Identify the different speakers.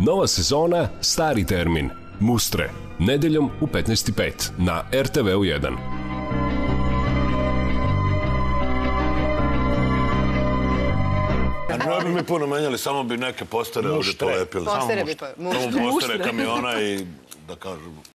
Speaker 1: Nova sezona, stari termin. Mustre. Nedeljom u 15.05 na RTVU 1.
Speaker 2: Ne bi mi puno menjali, samo bi neke postere ovdje to lepili.
Speaker 3: Postere bi to.
Speaker 2: Samo postere kamiona i da kažem,